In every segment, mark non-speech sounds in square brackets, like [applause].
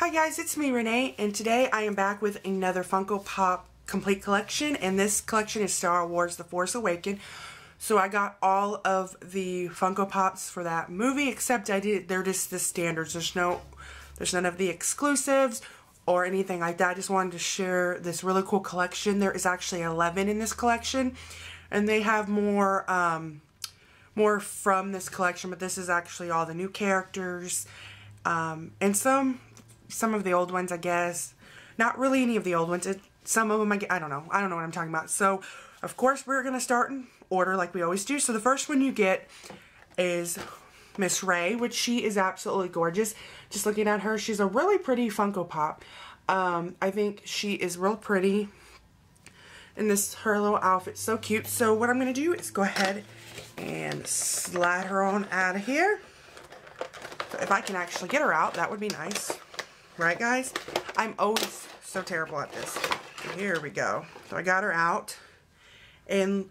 Hi guys, it's me Renee and today I am back with another Funko Pop complete collection and this collection is Star Wars The Force Awakens. So I got all of the Funko Pops for that movie except I did they're just the standards. There's no there's none of the exclusives or anything like that. I just wanted to share this really cool collection. There is actually 11 in this collection and they have more um, more from this collection but this is actually all the new characters um, and some some of the old ones, I guess. Not really any of the old ones. It, some of them, I, I don't know. I don't know what I'm talking about. So, of course, we're going to start in order like we always do. So, the first one you get is Miss Rey, which she is absolutely gorgeous. Just looking at her, she's a really pretty Funko Pop. Um, I think she is real pretty. And this, her little outfit, so cute. So, what I'm going to do is go ahead and slide her on out of here. If I can actually get her out, that would be nice. Right, guys? I'm always so terrible at this. Here we go. So I got her out. And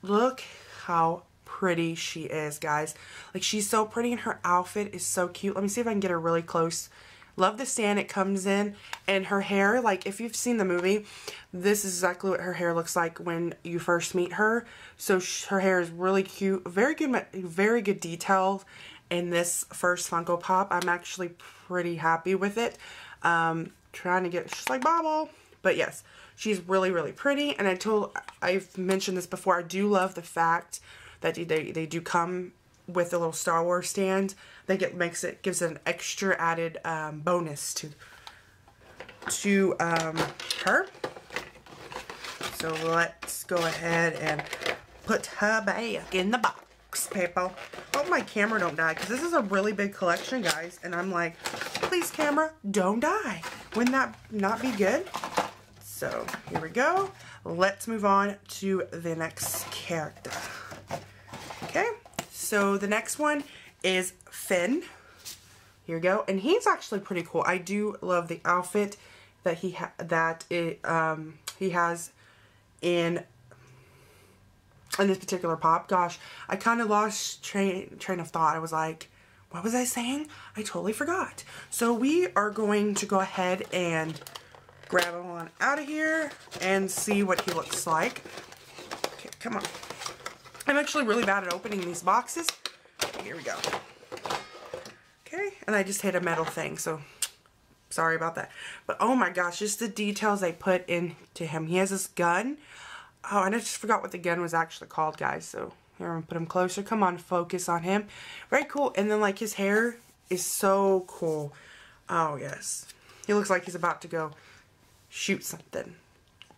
look how pretty she is, guys. Like, she's so pretty and her outfit is so cute. Let me see if I can get her really close. Love the stand it comes in. And her hair, like, if you've seen the movie, this is exactly what her hair looks like when you first meet her. So her hair is really cute. Very good, very good detail in this first Funko Pop. I'm actually pretty happy with it. Um, trying to get just like Bobble. But yes, she's really, really pretty. And I told, I've mentioned this before, I do love the fact that they, they do come with a little Star Wars stand. I think it makes it, gives it an extra added um, bonus to, to um, her. So let's go ahead and put her back in the box people. Hope my camera don't die because this is a really big collection, guys. And I'm like, please, camera, don't die. Wouldn't that not be good? So here we go. Let's move on to the next character. Okay, so the next one is Finn. Here we go, and he's actually pretty cool. I do love the outfit that he that it um he has in in this particular pop. Gosh, I kind of lost train train of thought. I was like, what was I saying? I totally forgot. So we are going to go ahead and grab him on out of here and see what he looks like. Okay, come on. I'm actually really bad at opening these boxes. Here we go. Okay, and I just hit a metal thing, so sorry about that. But oh my gosh, just the details they put into him. He has this gun Oh, and I just forgot what the gun was actually called, guys. So here, I'm going to put him closer. Come on, focus on him. Very cool. And then, like, his hair is so cool. Oh, yes. He looks like he's about to go shoot something.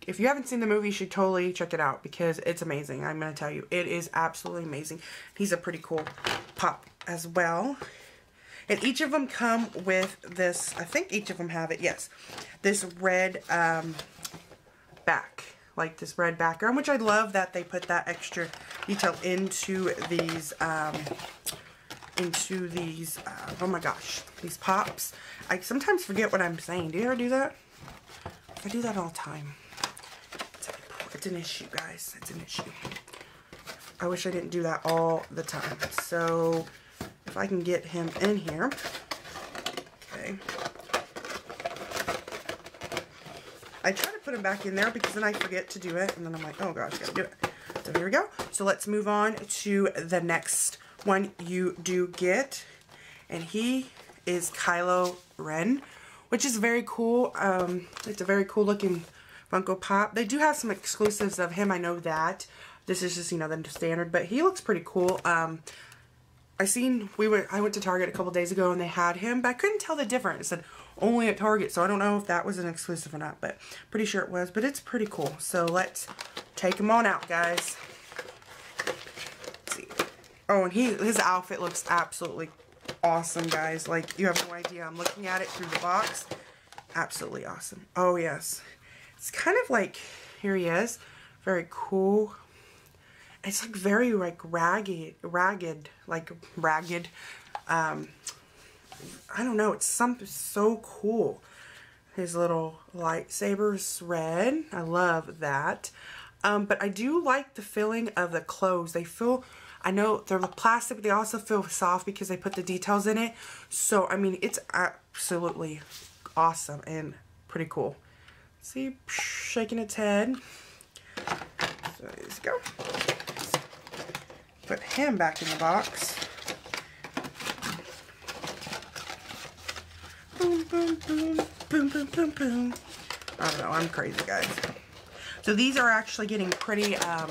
If you haven't seen the movie, you should totally check it out because it's amazing. I'm going to tell you. It is absolutely amazing. He's a pretty cool pop as well. And each of them come with this, I think each of them have it, yes, this red um, back like this red background, which I love that they put that extra detail into these, um, into these, uh, oh my gosh, these pops. I sometimes forget what I'm saying. Do you ever do that? I do that all the time. It's, it's an issue, guys. It's an issue. I wish I didn't do that all the time. So, if I can get him in here. Okay. I try to put them back in there because then I forget to do it. And then I'm like, oh gosh, gotta do it. So here we go. So let's move on to the next one you do get. And he is Kylo Ren, which is very cool. Um, it's a very cool looking Funko Pop. They do have some exclusives of him, I know that. This is just, you know, the standard, but he looks pretty cool. Um, I seen, we went, I went to Target a couple days ago and they had him, but I couldn't tell the difference. Said only at Target, so I don't know if that was an exclusive or not, but pretty sure it was, but it's pretty cool. So let's take him on out, guys. Oh, and he his outfit looks absolutely awesome, guys. Like, you have no idea. I'm looking at it through the box. Absolutely awesome. Oh, yes. It's kind of like, here he is. Very cool. It's like very like ragged, ragged, like ragged. Um, I don't know, it's something so cool. His little lightsaber's red. I love that. Um, but I do like the feeling of the clothes. They feel, I know they're plastic, but they also feel soft because they put the details in it. So, I mean, it's absolutely awesome and pretty cool. See, shaking its head. So there you go. Put him back in the box. Boom, boom, boom, boom, boom, boom, boom. I don't know, I'm crazy, guys. So these are actually getting pretty um,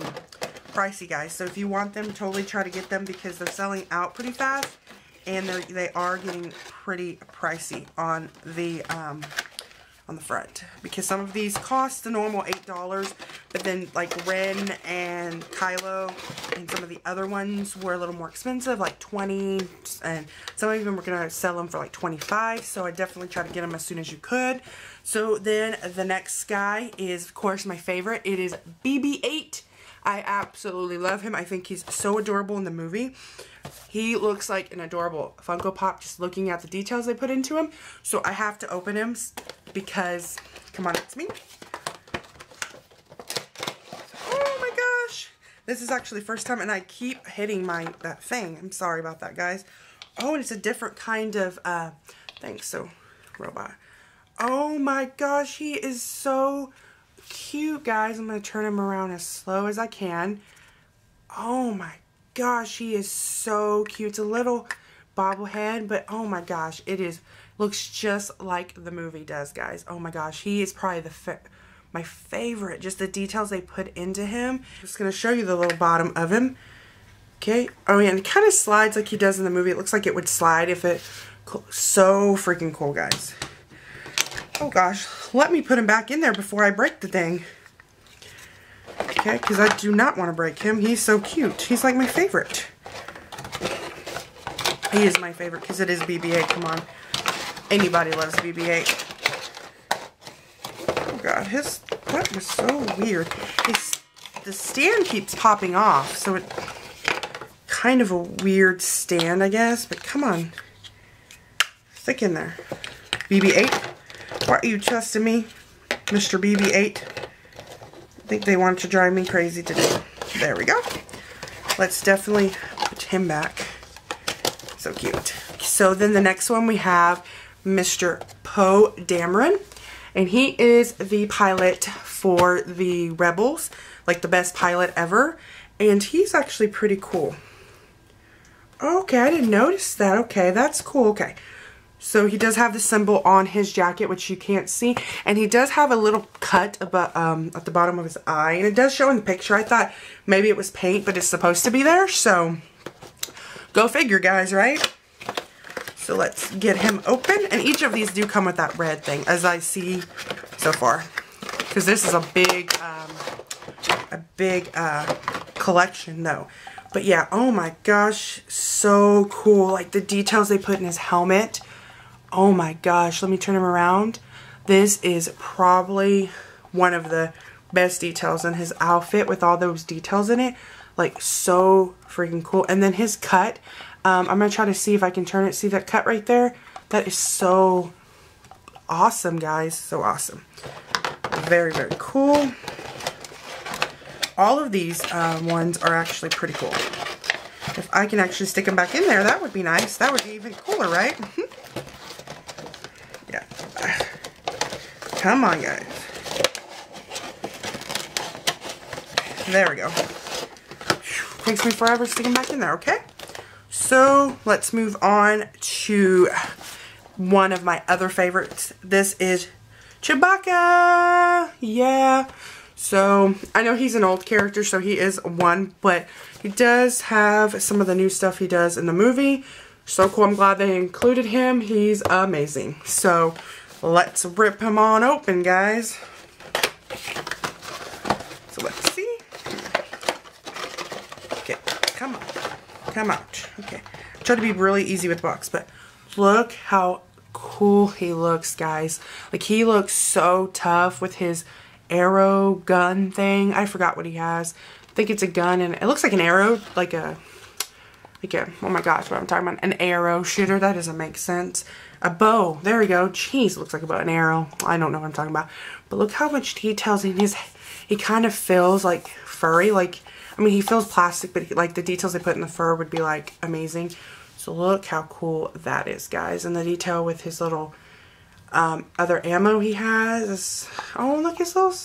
pricey, guys. So if you want them, totally try to get them because they're selling out pretty fast. And they are getting pretty pricey on the um, on the front because some of these cost the normal $8 but then like Ren and Kylo and some of the other ones were a little more expensive like 20 and some of them were going to sell them for like 25 so I definitely try to get them as soon as you could. So then the next guy is of course my favorite. It is BB-8. I absolutely love him. I think he's so adorable in the movie. He looks like an adorable Funko Pop just looking at the details they put into him. So I have to open him because, come on, it's me. Oh my gosh. This is actually first time and I keep hitting my, that thing. I'm sorry about that, guys. Oh, and it's a different kind of uh, thing. So, robot. Oh my gosh, he is so cute, guys. I'm going to turn him around as slow as I can. Oh my gosh, he is so cute. It's a little bobblehead, but oh my gosh, it is looks just like the movie does, guys. Oh my gosh, he is probably the fa my favorite. Just the details they put into him. I'm just going to show you the little bottom of him. Okay. Oh, yeah, and it kind of slides like he does in the movie. It looks like it would slide if it... So freaking cool, guys. Oh, gosh. Let me put him back in there before I break the thing. Okay, because I do not want to break him. He's so cute. He's like my favorite. He is my favorite because it is BB-8. Come on. Anybody loves BB-8. Oh god, his that was so weird. His the stand keeps popping off, so it kind of a weird stand, I guess. But come on, stick in there. BB-8, why are you trusting me, Mr. BB-8? I think they want to drive me crazy today. There we go. Let's definitely put him back. So cute. So then the next one we have Mr. Poe Dameron. And he is the pilot for the Rebels, like the best pilot ever. And he's actually pretty cool. Okay, I didn't notice that. Okay, that's cool. Okay. So he does have the symbol on his jacket, which you can't see. And he does have a little cut about, um, at the bottom of his eye. And it does show in the picture. I thought maybe it was paint, but it's supposed to be there. So, go figure, guys, right? So let's get him open. And each of these do come with that red thing, as I see so far. Because this is a big, um, a big uh, collection, though. But yeah, oh my gosh, so cool. Like the details they put in his helmet. Oh my gosh, let me turn him around. This is probably one of the best details in his outfit with all those details in it. Like so freaking cool. And then his cut, um, I'm going to try to see if I can turn it. See that cut right there? That is so awesome, guys. So awesome. Very, very cool. All of these uh, ones are actually pretty cool. If I can actually stick them back in there, that would be nice. That would be even cooler, right? [laughs] yeah. Come on, guys. There we go. Takes me forever to stick them back in there, okay? So let's move on to one of my other favorites. This is Chewbacca. Yeah. So I know he's an old character, so he is one, but he does have some of the new stuff he does in the movie. So cool. I'm glad they included him. He's amazing. So let's rip him on open, guys. So let's see. Okay, come on. Come out. Okay. Try to be really easy with the box, but look how cool he looks, guys. Like, he looks so tough with his arrow gun thing. I forgot what he has. I think it's a gun, and it looks like an arrow, like a, like a, oh my gosh, what I'm talking about, an arrow shooter. That doesn't make sense. A bow. There we go. Jeez, looks like about an arrow. I don't know what I'm talking about. But look how much details in his, he kind of feels like furry, like I mean, he feels plastic, but he, like the details they put in the fur would be like amazing. So look how cool that is, guys. And the detail with his little um, other ammo he has. Oh, look, his little,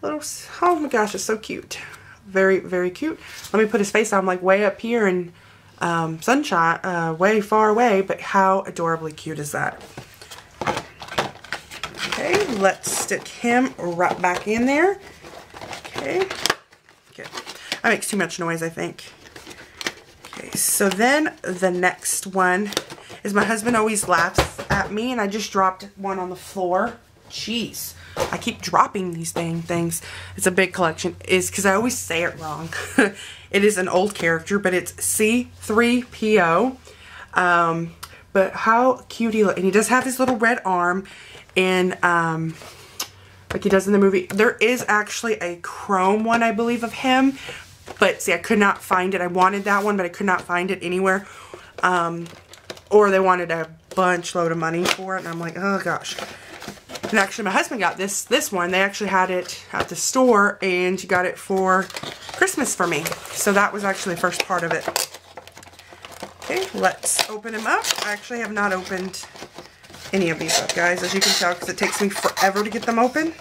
little, oh my gosh, it's so cute. Very, very cute. Let me put his face on like way up here in um, sunshine, uh, way far away, but how adorably cute is that? Okay, let's stick him right back in there. Okay, good. That makes too much noise, I think. Okay, so then the next one is my husband always laughs at me and I just dropped one on the floor. Jeez. I keep dropping these thing things. It's a big collection. Is because I always say it wrong. [laughs] it is an old character, but it's C3PO. Um, but how cute he look. And he does have his little red arm. And um, like he does in the movie. There is actually a chrome one, I believe, of him. But see, I could not find it. I wanted that one, but I could not find it anywhere. Um, or they wanted a bunch load of money for it. And I'm like, oh gosh. And actually my husband got this this one. They actually had it at the store and he got it for Christmas for me. So that was actually the first part of it. Okay, let's open them up. I actually have not opened any of these up, guys, as you can tell, because it takes me forever to get them open.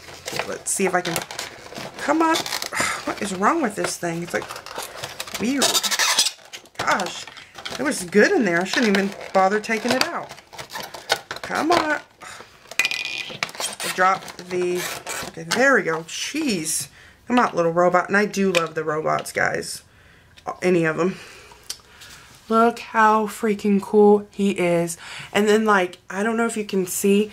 Let's see if I can... Come on. [sighs] What is wrong with this thing? It's like weird. Gosh. It was good in there. I shouldn't even bother taking it out. Come on. I dropped the... Okay, there we go. Jeez. Come on, little robot. And I do love the robots, guys. Any of them. Look how freaking cool he is. And then, like, I don't know if you can see,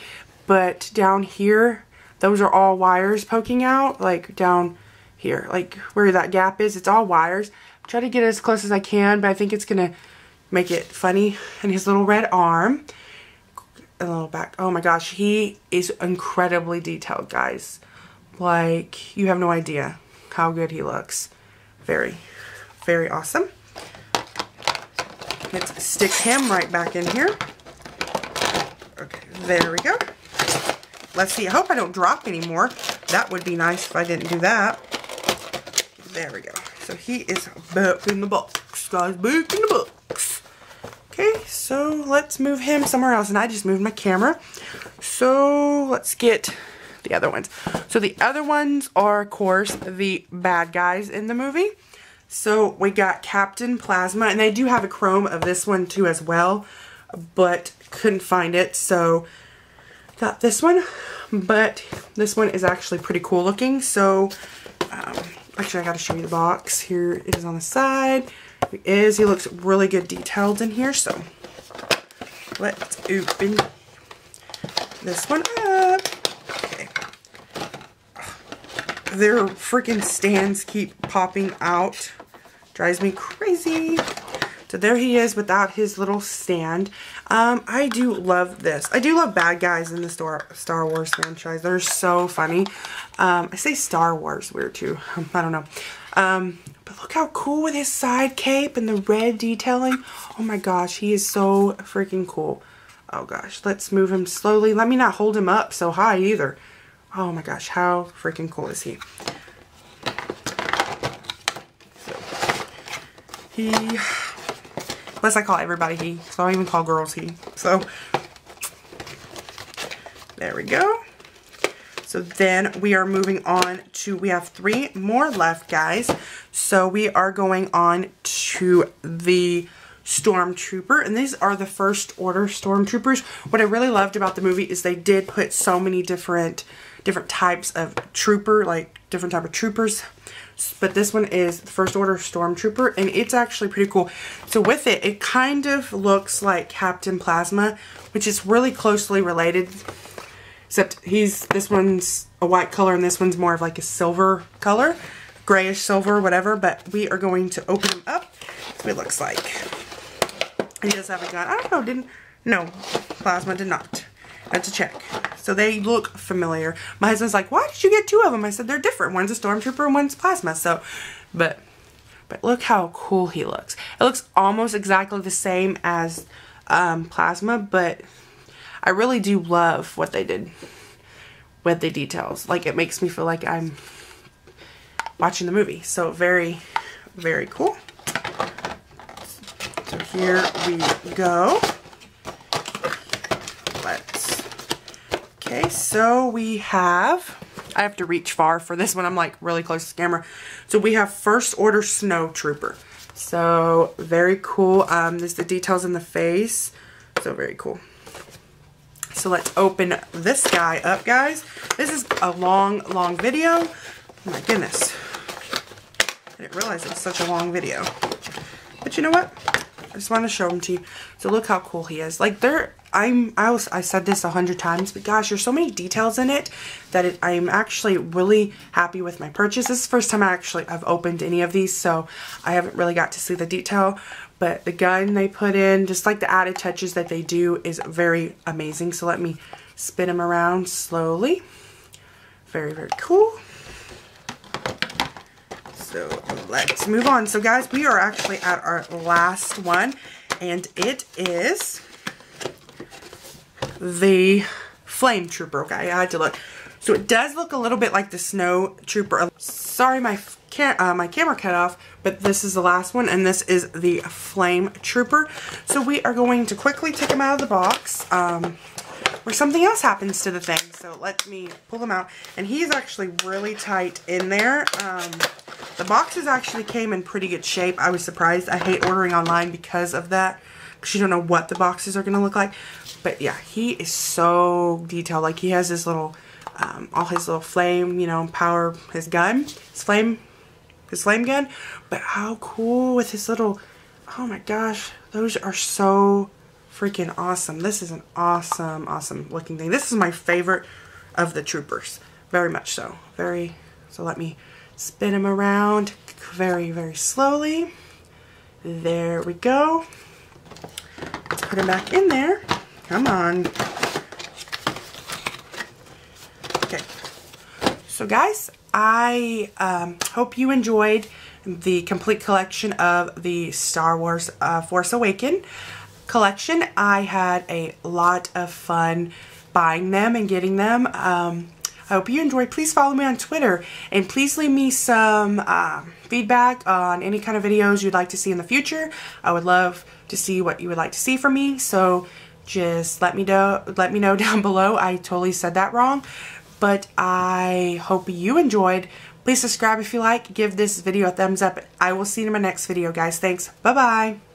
but down here, those are all wires poking out. Like, down here. Like, where that gap is, it's all wires. Try to get as close as I can, but I think it's going to make it funny. And his little red arm a little back. Oh my gosh, he is incredibly detailed, guys. Like, you have no idea how good he looks. Very, very awesome. Let's stick him right back in here. Okay, there we go. Let's see. I hope I don't drop anymore. That would be nice if I didn't do that. There we go. So he is back in the box, guys. Back in the box. So let's move him somewhere else. And I just moved my camera. So let's get the other ones. So the other ones are, of course, the bad guys in the movie. So we got Captain Phasma, and they do have a chrome of this one too as well, but couldn't find it, so got this one. But this one is actually pretty cool looking, so um, actually I gotta show you the box. Here it is on the side. He is. He looks really good detailed in here, so let's open this one up. Okay. Their freaking stands keep popping out. Drives me crazy. So there he is without his little stand. Um, I do love this. I do love bad guys in the Star, Star Wars franchise. They're so funny. Um, I say Star Wars weird too. [laughs] I don't know. Um, but look how cool with his side cape and the red detailing. Oh my gosh, he is so freaking cool. Oh gosh, let's move him slowly. Let me not hold him up so high either. Oh my gosh, how freaking cool is he? So, he, unless I call everybody he, so I even call girls he. So, there we go. So then we are moving on to, we have three more left, guys. So we are going on to the Stormtrooper, and these are the first order Stormtroopers. What I really loved about the movie is they did put so many different different types of trooper, like different type of troopers. But this one is the First Order Stormtrooper, and it's actually pretty cool. So with it, it kind of looks like Captain Phasma, which is really closely related Except he's, this one's a white color and this one's more of like a silver color. Grayish silver, whatever. But we are going to open him up. It looks like. He does have a gun. I don't know, didn't, no, Phasma did not. I had to check. So they look familiar. My husband's like, why did you get two of them? I said, they're different. One's a Stormtrooper and one's Phasma. So, but, but look how cool he looks. It looks almost exactly the same as um, Phasma, but I really do love what they did with the details. Like, it makes me feel like I'm watching the movie. So, very, very cool. So, here we go. Let's Okay, so we have, I have to reach far for this one. I'm like really close to the camera. So we have First Order Snow Trooper. So very cool. Um, there's the details in the face. So very cool. So let's open this guy up, guys. This is a long, long video. Oh my goodness. I didn't realize it was such a long video. But you know what? I just want to show them to you. So look how cool he is. Like they're, I'm, I was, I said this a hundred times, but gosh, there's so many details in it that it, I'm actually really happy with my purchase. This is the first time I actually, I've opened any of these, so I haven't really got to see the detail. But the gun they put in, just like the added touches that they do is very amazing. So let me spin them around slowly. Very, very cool. So let's move on. So guys, we are actually at our last one and it is the Flame Trooper. Okay, I had to look. So it does look a little bit like the Snow Trooper. Sorry, my cam uh, my camera cut off, but this is the last one, and this is the Flame Trooper. So we are going to quickly take them out of the box, um, or something else happens to the thing. So let me pull them out, and he's actually really tight in there. Um, the boxes actually came in pretty good shape. I was surprised. I hate ordering online because of that, because you don't know what the boxes are going to look like. But yeah, he is so detailed. Like he has this little, um, all his little flame, you know, power, his gun, his flame, his flame gun. But how cool with his little, oh my gosh, those are so freaking awesome. This is an awesome, awesome looking thing. This is my favorite of the troopers. Very much so. Very, so let me spin him around very, very slowly. There we go. Put him back in there. Come on. Okay. So guys, I um, hope you enjoyed the complete collection of the Star Wars uh, Force Awaken collection. I had a lot of fun buying them and getting them. Um, I hope you enjoyed. Please follow me on Twitter and please leave me some uh, feedback on any kind of videos you'd like to see in the future. I would love to see what you would like to see from me. So just let me know let me know [laughs] down below. I totally said that wrong. But I hope you enjoyed. Please subscribe if you like. Give this video a thumbs up. I will see you in my next video, guys. Thanks. Bye-bye.